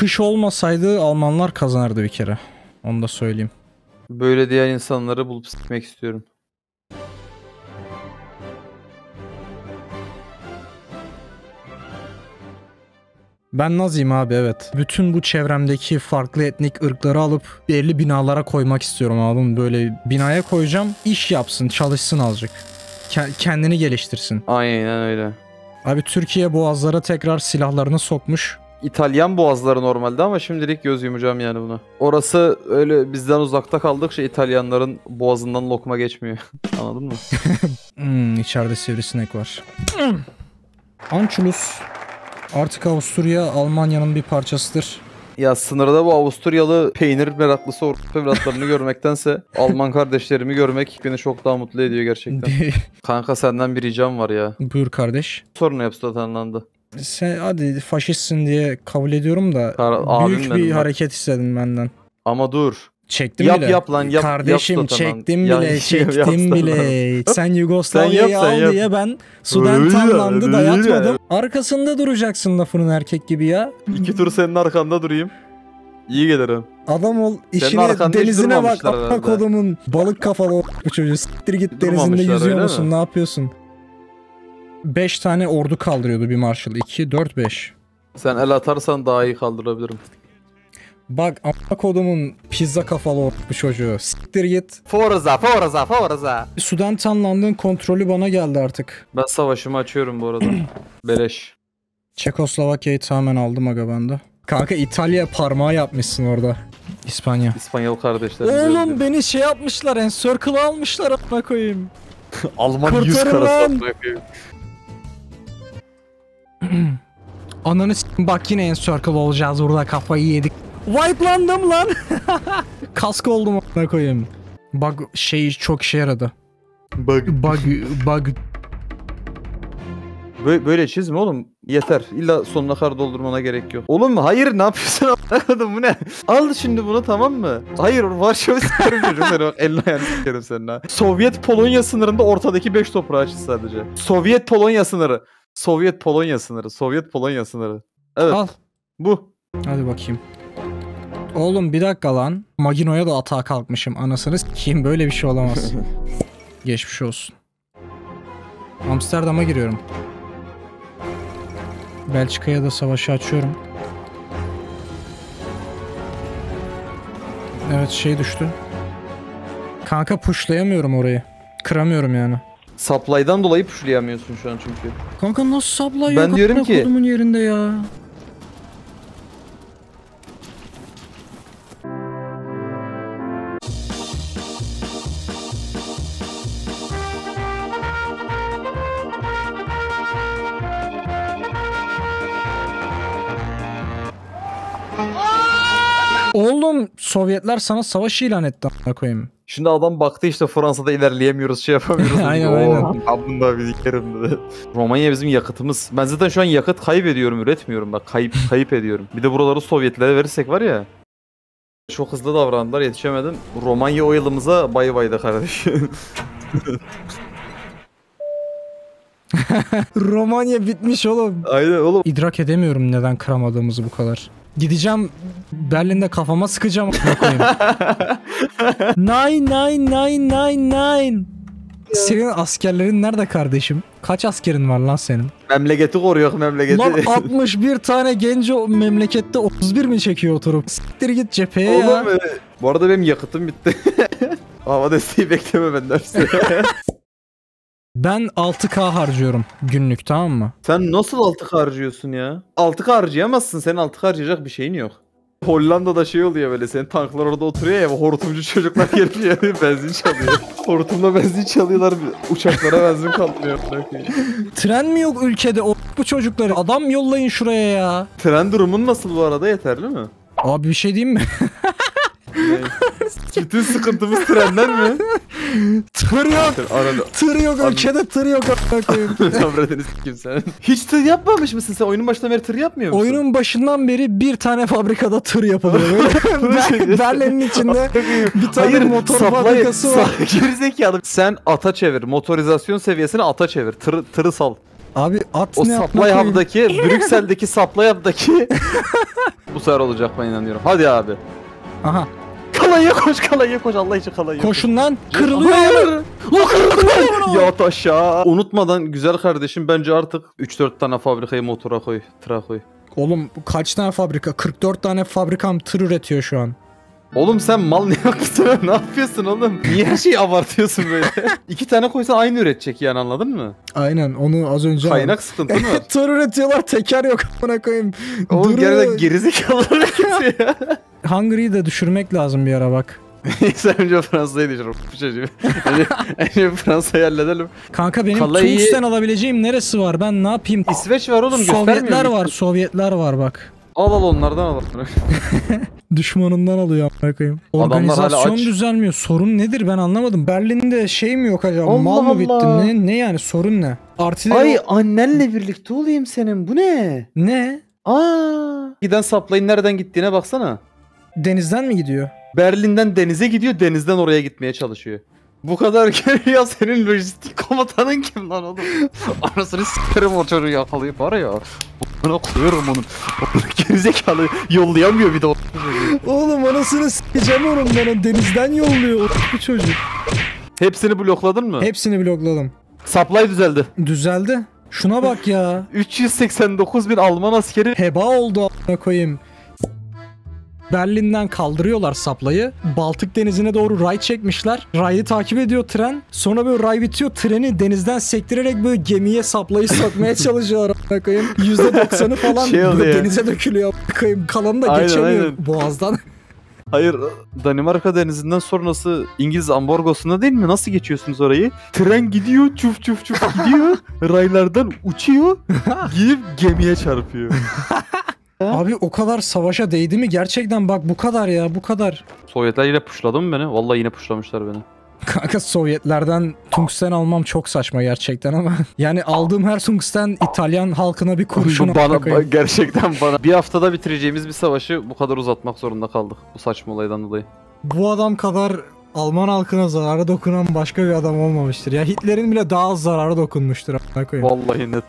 kış olmasaydı Almanlar kazanırdı bir kere. Onu da söyleyeyim. Böyle diğer insanları bulup sikmek istiyorum. Ben Naziyim abi evet. Bütün bu çevremdeki farklı etnik ırkları alıp belli binalara koymak istiyorum abi. Böyle binaya koyacağım. iş yapsın, çalışsın azıcık. Ke- kendini geliştirsin. Aynen öyle. Abi Türkiye boğazlara tekrar silahlarını sokmuş. İtalyan boğazları normalde ama şimdilik göz yumacağım yani buna. Orası öyle bizden uzakta kaldıkça İtalyanların boğazından lokma geçmiyor. Anladın mı? Hmm, içeride sivrisinek var. Hmm. Ançulus artık Avusturya Almanya'nın bir parçasıdır. Ya sınırda bu Avusturyalı peynir meraklısı orta evlatlarını görmektense Alman kardeşlerimi görmek beni çok daha mutlu ediyor gerçekten. Kanka senden bir ricam var ya. Buyur kardeş. Sorun hepsi tanınlandı. Sen hadi faşistsin diye kabul ediyorum da Kar- büyük bir hareket istedin benden. Ama dur. Çektim Yap bile. yap lan yap. Kardeşim yap çektim Ya- bile, yap çektim bile. Sen Yugoslavya'yı al yap. diye ben Sudan öyle. dayatmadım. Arkasında duracaksın lafının erkek gibi ya. İki tur senin arkanda durayım. İyi gelirim. Adam ol işine denizine bak kodumun balık kafalı bu çocuğu. Siktir git denizinde yüzüyor musun ne yapıyorsun? 5 tane ordu kaldırıyordu bir marshal. 2, 4, 5. Sen el atarsan daha iyi kaldırabilirim. Bak amına kodumun pizza kafalı o- bu çocuğu. Siktir git. Forza, Forza, Forza. Sudan tanlandığın kontrolü bana geldi artık. Ben savaşımı açıyorum bu arada. Beleş. Çekoslovakya'yı tamamen aldım aga ben de. Kanka İtalya parmağı yapmışsın orada. İspanya. İspanyol kardeşlerim. Oğlum beni şey yapmışlar en circle almışlar amına koyayım. Alman yüz karası amına koyayım. Ananı s- bak yine en circle olacağız burada kafayı yedik. Wipelandım lan. Kask oldum amına koyayım. Bug şey çok işe yaradı. Bak. Bug bug Böyle, böyle çizme oğlum. Yeter. İlla sonuna kadar doldurmana gerek yok. Oğlum hayır ne yapıyorsun anlamadım bu ne? Al şimdi bunu tamam mı? Hayır Varşova sikerim çocuğum seni bak elini ayağını sikerim senin ha. Sovyet Polonya sınırında ortadaki 5 toprağı çiz sadece. Sovyet Polonya sınırı. Sovyet Polonya sınırı. Sovyet Polonya sınırı. Evet al. bu. Hadi bakayım. Oğlum bir dakika lan. Magino'ya da atağa kalkmışım. Anasını s**eyim böyle bir şey olamaz. Geçmiş olsun. Amsterdam'a giriyorum. Belçika'ya da savaşı açıyorum. Evet şey düştü. Kanka pushlayamıyorum orayı. Kıramıyorum yani. Supply'dan dolayı pushlayamıyorsun şu an çünkü. Kanka nasıl sabla Ben yok diyorum amına ki- kodumun yerinde ya. Oğlum Sovyetler sana savaş ilan etti amına koyayım. Şimdi adam baktı işte Fransa'da ilerleyemiyoruz şey yapamıyoruz. Aynen, aynen. Bunu da bilikerim dedi. Romanya bizim yakıtımız. Ben zaten şu an yakıt kaybediyorum üretmiyorum bak kayıp kayıp ediyorum. Bir de buraları Sovyetlere verirsek var ya. Çok hızlı davrandılar yetişemedim. Romanya o yılımıza bay bay da kardeşim. Romanya bitmiş oğlum. Aynen oğlum. İdrak edemiyorum neden kıramadığımızı bu kadar. Gideceğim Berlin'de kafama sıkacağım. Nine nine nine nine nine. Senin askerlerin nerede kardeşim? Kaç askerin var lan senin? Memleketi koruyor memleketi. Lan 61 tane genci memlekette 31 mi çekiyor oturup? Siktir git cepheye ya. Oğlum e, bu arada benim yakıtım bitti. Hava desteği bekleme benden. Ben 6k harcıyorum günlük tamam mı? Sen nasıl 6K harcıyorsun ya? 6K harcayamazsın. Senin 6K harcayacak bir şeyin yok. Hollanda'da şey oluyor böyle senin tanklar orada oturuyor ya hortumcu çocuklar geliyor benzin çalıyor. Hortumla benzin çalıyorlar uçaklara benzin kalmıyor. Tren mi yok ülkede o bu çocukları? Adam yollayın şuraya ya. Tren durumun nasıl bu arada yeterli mi? Abi bir şey diyeyim mi? Bütün sıkıntımız trenden mi? Tır yok. Arada. Tır yok Abi- ülkede tır yok. Sabrediniz kim sen? Hiç tır yapmamış mısın sen? Oyunun başından beri tır yapmıyor musun? Oyunun başından beri bir tane fabrikada tır yapılıyor. Ber- Berlin'in içinde bir tane motor fabrikası var. Gerizekalı. Sen ata çevir. Motorizasyon seviyesini ata çevir. Tır, tırı sal. Abi at O ne supply hub'daki, Brüksel'deki supply hub'daki bu sefer olacak ben inanıyorum. Hadi abi. Aha Kalaya koş, kalaya koş. Allah için kalaya. koşun lan kırılıyor. Hayır. Lan kırılıyor. Yat aşağı. Unutmadan güzel kardeşim bence artık 3-4 tane fabrikayı motora koy, tıra koy. Oğlum kaç tane fabrika? 44 tane fabrikam tır üretiyor şu an. Oğlum sen mal ne yapıyorsun? ne yapıyorsun oğlum? Niye her şeyi abartıyorsun böyle? İki tane koysan aynı üretecek yani anladın mı? Aynen onu az önce Kaynak sıkıntı mı var? Tır üretiyorlar teker yok amına koyayım. Oğlum gerçekten gerizekalı hareketi ya. Hungary'yi de düşürmek lazım bir ara bak. Neyse önce Fransa'yı düşürüm. Önce, önce Fransa'yı halledelim. Kanka benim Kalayı- tungsten alabileceğim neresi var? Ben ne yapayım? İsveç var oğlum Sovyetler var, Sovyetler var bak. Al al onlardan al. Düşmanından alıyor amına koyayım. Adamlar hala Organizasyon aç. düzelmiyor. Sorun nedir ben anlamadım. Berlin'de şey mi yok acaba? Allah Mal mı bitti? Allah. Ne ne yani sorun ne? Artileri Ay annenle birlikte olayım senin bu ne? ne? Aa. Giden saplayın nereden gittiğine baksana. Denizden mi gidiyor? Berlin'den denize gidiyor, denizden oraya gitmeye çalışıyor. Bu kadar geliyor senin lojistik komutanın kim lan oğlum? Anasını s**erim o çocuğu yakalayıp var ya. Buna koyuyorum onun. Onu gerizekalı yollayamıyor bir de o. Oğlum anasını s**eceğim onun ben o denizden yolluyor o bu çocuk. Hepsini blokladın mı? Hepsini blokladım. Supply düzeldi. Düzeldi. Şuna bak ya. 389 bin Alman askeri Heba oldu a**ına koyayım. Berlin'den kaldırıyorlar saplayı. Baltık denizine doğru ray çekmişler. Rayı takip ediyor tren. Sonra böyle ray bitiyor. Treni denizden sektirerek böyle gemiye saplayı sokmaya çalışıyorlar a**ına koyayım. %90'ı falan Şey böyle denize dökülüyor a**ına koyayım. Kalanı da Aynen, geçemiyor aynen. boğazdan. Hayır Danimarka denizinden sonrası İngiliz ambargosunda değil mi? Nasıl geçiyorsunuz orayı? Tren gidiyor çuf çuf çuf gidiyor. raylardan uçuyor. Gidip gemiye çarpıyor. Abi o kadar savaşa değdi mi? Gerçekten bak bu kadar ya bu kadar. Sovyetler yine puşladı mı beni? Vallahi yine puşlamışlar beni. Kanka Sovyetlerden tungsten almam çok saçma gerçekten ama yani aldığım her tungsten İtalyan halkına bir kurşun Bu bana amına koyayım. gerçekten bana. Bir haftada bitireceğimiz bir savaşı bu kadar uzatmak zorunda kaldık. Bu saçma olaydan dolayı. Bu adam kadar Alman halkına zarara dokunan başka bir adam olmamıştır. Ya Hitler'in bile daha az zarara dokunmuştur. Vallahi net.